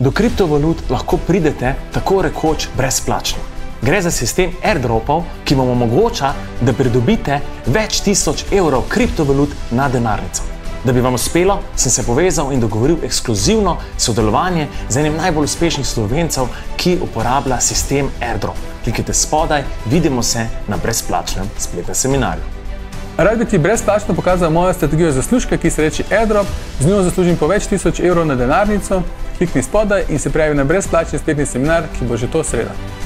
Do kriptovalut lahko pridete tako rekoč brezplačno. Gre za sistem airdropov, ki vam omogoča, da pridobite več tisoč evrov kriptovalut na denarnico. Da bi vam uspelo, sem se povezal in dogovoril ekskluzivno sodelovanje z enim najbolj uspešnih slovencev, ki uporablja sistem airdrop. Klikite spodaj, vidimo se na brezplačnem spletnem seminarju. Rad bi ti brezplačno pokazal mojo strategijo zaslužka, ki se reče AirDrop. Z njo zaslužim po več tisoč evrov na denarnico. Klikni spodaj in se prijavi na brezplačni spletni seminar, ki bo že to sredo.